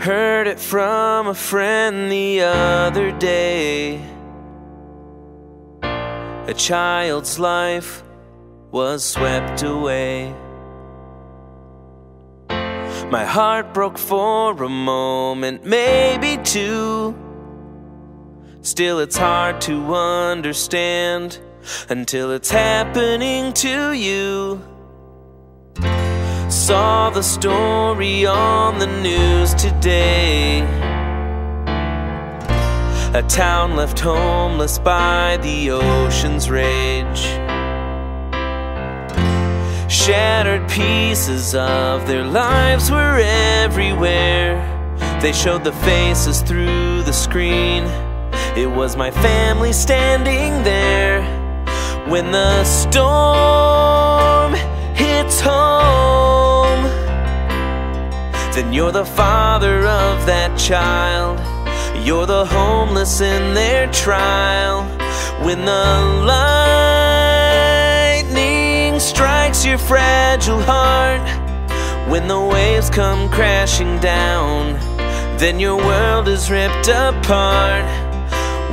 Heard it from a friend the other day. A child's life was swept away. My heart broke for a moment, maybe two. Still, it's hard to understand until it's happening to you. Saw the story on the news today. A town left homeless by the ocean's rage. Shattered pieces of their lives were everywhere. They showed the faces through the screen. It was my family standing there when the storm Then you're the father of that child. You're the homeless in their trial. When the lightning strikes your fragile heart, when the waves come crashing down, then your world is ripped apart.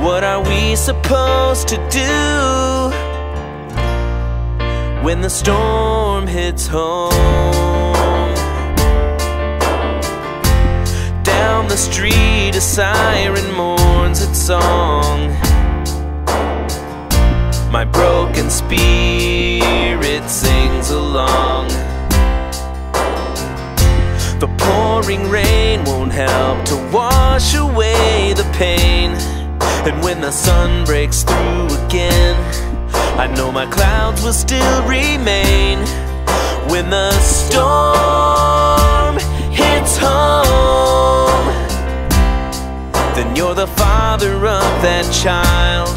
What are we supposed to do when the storm hits home? The street, a siren mourns its song. My broken spirit sings along. The pouring rain won't help to wash away the pain. And when the sun breaks through again, I know my clouds will still remain. When the storm the father of that child.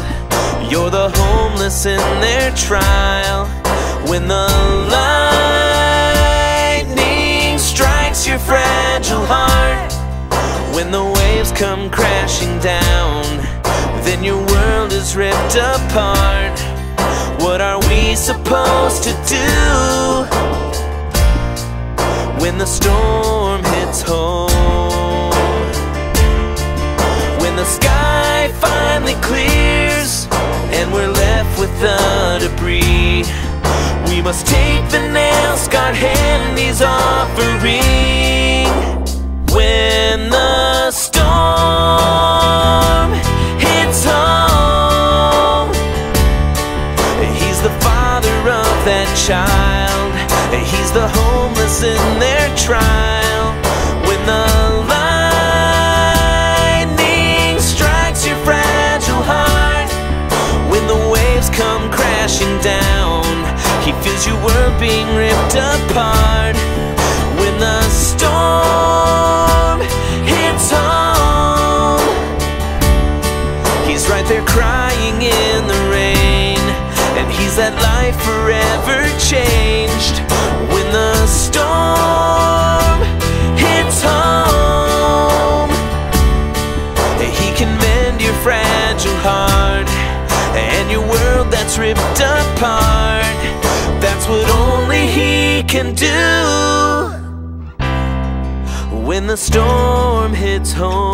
You're the homeless in their trial. When the lightning strikes your fragile heart, when the waves come crashing down, then your world is ripped apart. What are we supposed to do when the storm hits home? The sky finally clears and we're left with the debris, we must take the nail scarred hand he's offering. When the storm hits home, he's the father of that child. He's the homeless in their trial. Come crashing down, he feels you were being ripped apart. When the storm hits home, he's right there crying in the rain, and he's that life forever changed. When the storm can do when the storm hits home.